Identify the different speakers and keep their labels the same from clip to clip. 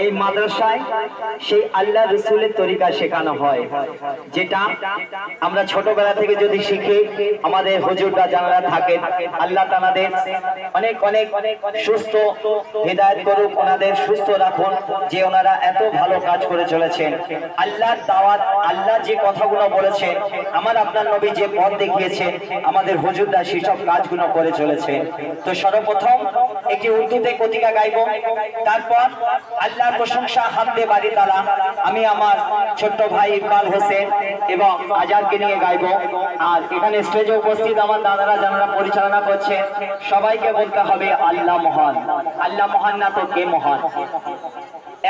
Speaker 1: এই মাদ্রাসায় সেই আল্লাহ রসুলের তরিকা শেখানো হয়, যেটা আমরা ছোটবেলা থেকে যদি শিখি, আমাদের হুজুররা থাকেন, আল্লাহ তানাদের অনেক অনেক, সুস্থ হৃদায়ত করুক, ওনাদের সুস্থ রাখুন যে ওনারা এত ভালো কাজ করে চলেছেন। আল্লাহর দাওয়াত, আল্লাহ যে কথাগুলো বলেছেন, আমার আপনার নবী যে পথ দেখিয়েছেন, আমাদের হুজুররা সেসব কাজগুলো করে চলেছে তো সর্বপ্রথম একটি উর্দুতে কতিকা গাইব। তারপর আল্লাহর প্রশংসা হামদে বাড়ি তালা, আমি আমার ছোট্ট ভাই ইকবাল হোসেন এবং আজাদকে নিয়ে গাইব। আর এখানে স্টেজে উপস্থিত আমার দাদারা যারা পরিচালনা করছে সবাইকে বলতে হবে, আল্লাহ মহান। আল্লাহ মহান না তো কে মহান?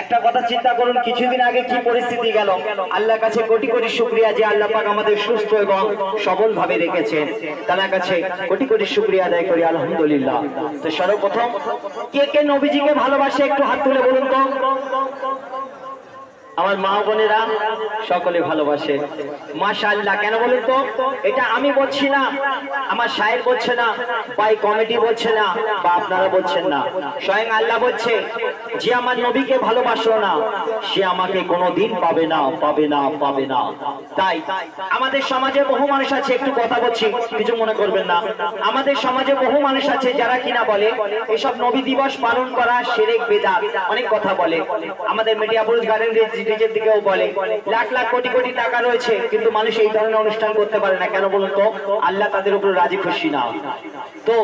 Speaker 1: একটা কথা চিন্তা করুন, কিছুদিন আগে কি পরিস্থিতি গেল? আল্লাহর কাছে কোটি কোটি শুক্রিয়া যে আল্লাহ পাক আমাদের সুস্থ এবং সবল ভাবে রেখেছেন। তার কাছে কোটি কোটি শুক্রিয়া আদায় করি, আলহামদুলিল্লাহ। তো সর্বপ্রথম, কে কে নবীজিকে ভালোবাসে একটু হাত তুলে বলুন তো। আমার মা বোনেরা সকলে ভালোবাসে। মাশাআল্লাহ, কেন বলুন তো? এটা আমি বলছি না, আমার সাহেব বলছে না, বা এই কমিটি বলছে না, বা আপনারা বলছেন না। স্বয়ং আল্লাহ বলছে, যে আমার নবীকে ভালোবাসলো না, সে আমাকে কোনোদিন পাবে না পাবে না পাবে না। তাই আমাদের সমাজে বহু মানুষ আছে, একটু কথা বলছি, কিছু মনে করবেন না। আমাদের সমাজে বহু মানুষ আছে যারা কিনা বলে, এসব নবী দিবস পালন করা সেরেক বেদা অনেক কথা বলে। আমাদের মিডিয়া পুরুষ গার্ডেন নিজের দিকেও বলে লাখ লাখ কোটি কোটি টাকা রয়েছে কিন্তু মানুষ এই ধরনের অনুষ্ঠান করতে পারে না কেন বলুন তো আল্লাহ তাদের উপর রাজি খুশি না তো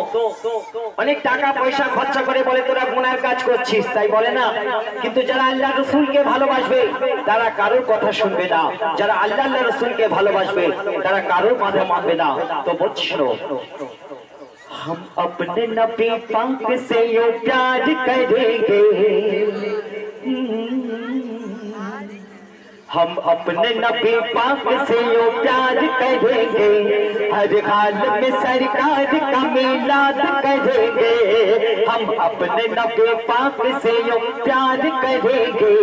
Speaker 1: অনেক টাকা পয়সা খরচা করে বলে তোরা গুনার কাজ করছিস তাই বলে না কিন্তু যারা আল্লাহ রসুলকে ভালোবাসবে তারা কারোর কথা শুনবে না যারা আল্লাহ আল্লাহ রসুলকে ভালোবাসবে তারা কারোর মাঝে মানবে না তো বলছিল हम अपने नबी पंख से यो प्यार करेंगे हम अपने नबी पाक से यो प्यार करेंगे हर हाल में सरकार मिलाद करेंगे हम अपने नबी पाक से यो प्यार करेंगे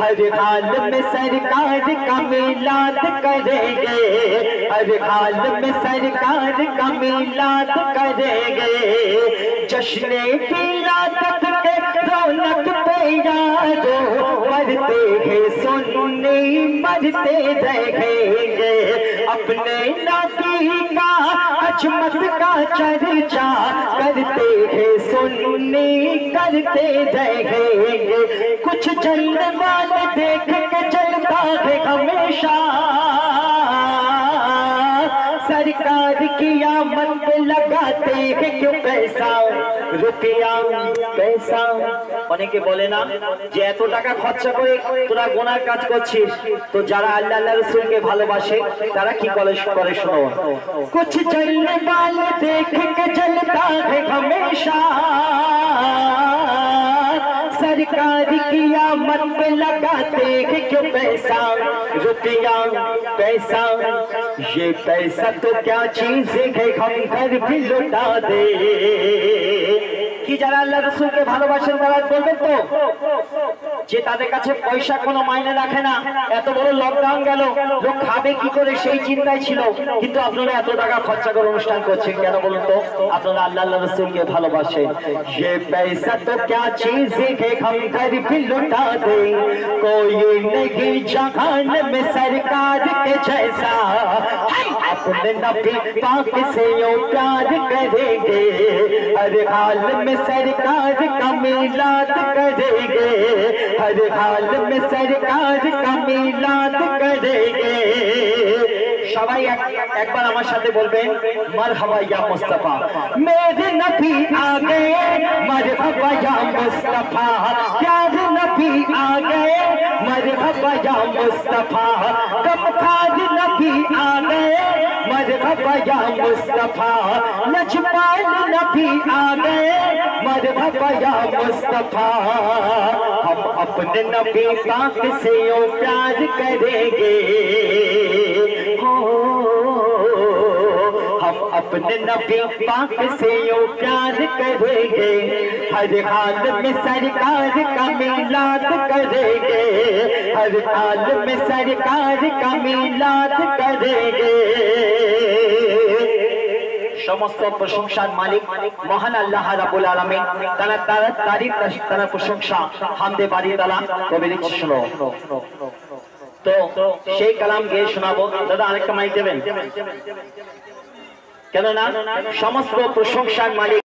Speaker 1: हर हाल में सरकार का मिलाद करेंगे। हर हाल में सरकार का मिलाद करेंगे। जश्न विरासत के रौनक पे यारो मरते हैं, सुनने मरते रहेंगे। अपने नबी का अजमत का चर्चा करते हैं, सुनने करते रहेंगे। कुछ चलने वाले देख के चलता है हमेशा। की आमद पे लगाते हैं क्यों पैसा রুপিয়া পয়সা অনেকে বলে না যে এত টাকা খরচা করে তোরা গোনার কাজ করছিস তো যারা আল্লাহ আল্লাহ রসুলকে ভালোবাসে তারা কি করে করে শোনো कुछ जलने वाले देख के जलता है हमेशा सरकार की आमद पे लगाते हैं क्यों पैसा रुपया पैसा ये पैसा तो क्या चीज है हम घर भी लुटा दे কি যারা আল্লাহ রসুলকে ভালোবাসেন তারা বলবেন তো যে তাদের কাছে পয়সা কোনো মাইনে রাখে না এত বড় লকডাউন গেল লোক খাবে কি করে সেই চিন্তায় ছিল কিন্তু আপনারা এত টাকা খরচা করে অনুষ্ঠান করছেন কেন বলুন তো আপনারা আল্লাহ আল্লাহ রসুলকে ভালোবাসেন ये पैसा तो क्या चीज है हम घर भी लुटा दे कोई नहीं जहान में सरकार के जैसा हम अपने नबी पाक से यो प्यार करेंगे हर हाल में सरकार का मिलाद करेंगे हर हाल में सरकार का मिलाद करेंगे সবাই এক- একবার আমার সাথে বলবেন মারহাবা ইয়া মুস্তাফা মেরে নবী আ গয়ে মারহাবা ইয়া মুস্তাফা প্যারে নবী আ গয়ে মারহাবা ইয়া মুস্তাফা কমখাজ নবী আ গয়ে कर भया मुस्तफ़ा। लजपाल नबी आ गए, मर भया मुस्तफ़ा। हम अपने नबी पाक से यो प्यार करेंगे। हो, हम अपने नबी पाक से यो प्यार करेंगे। हर हाल में सरकार का मिलाद करेंगे। हर हाल में सरकार का मिलाद करेंगे। সমস্ত প্রশংসার মালিক, মহান আল্লাহ রাবুল আলমিন। তারা তারা, তারই তারা প্রশংসা। হামদে বাড়ি তারা কবি শোনো। তো, সেই কালাম গিয়ে শোনাবো। দাদা, আরেকটা মাইক দেবেন? কেননা, সমস্ত প্রশংসার মালিক